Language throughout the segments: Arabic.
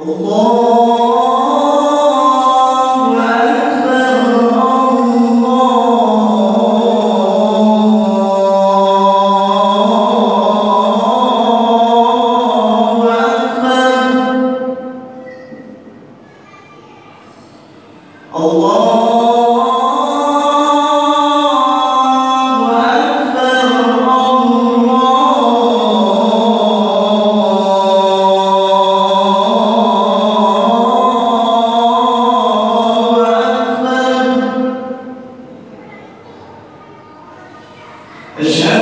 الله أشهد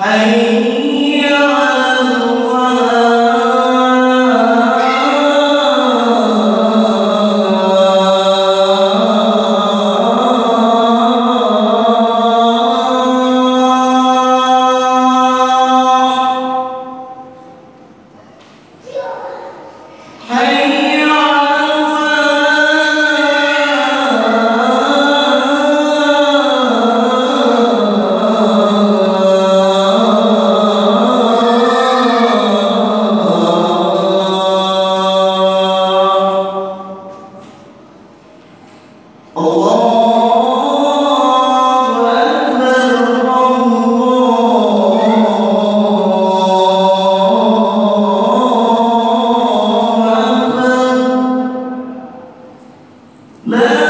Hey لا